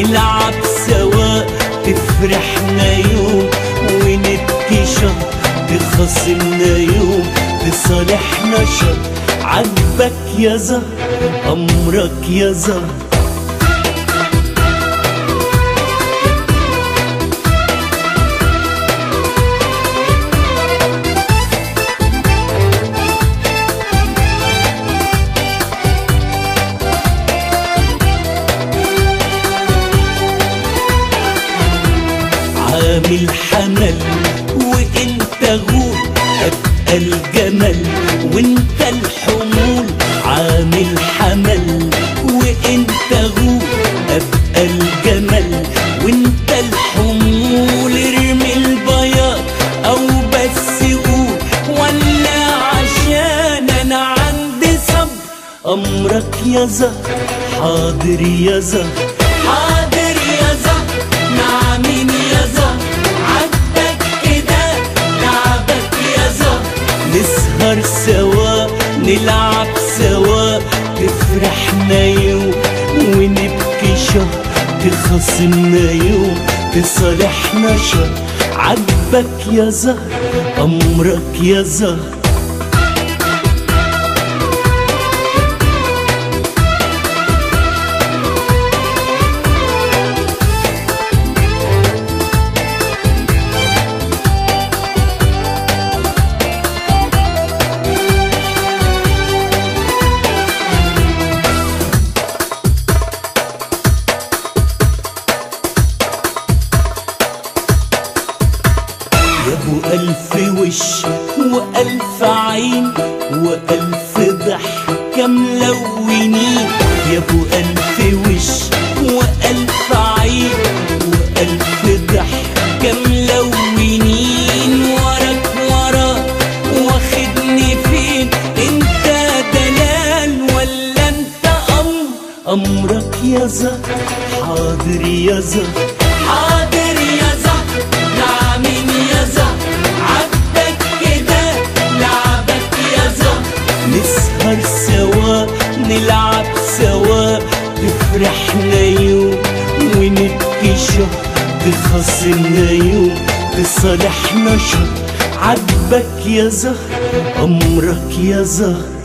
نلعب سوا تفرحنا يوم ونبكي شهر تخاصمنا يوم تصالحنا شهر عجبك يا زهر أمرك يا زهر. عامل حمل وإنت غول أبقى الجمل وإنت الحمول عامل حمل وإنت غول أبقى الجمل وإنت الحمول ارمي البياض أو بس قول ولا عشان أنا عندي صبر أمرك يا زهر حاضر يا زهر. نلعب سوا تفرحنا يوم ونبكي شهر تخاصمنا يوم تصالحنا شهر عجبك يا زهر أمرك يا زهر. وش وألف عين وألف ضحكه ملونين يا أبو ألف وش وألف عين وألف ضحكه ملونين وراك وراك واخدني فين؟ أنت دلال ولا أنت أمر أمرك يا زهر حاضر يا زهر حاضر نلعب سوا؟ تفرحنا يوم ونبكي شهر تخاصمنا يوم تصالحنا شهر عجبك يا زهر أمرك يا زهر.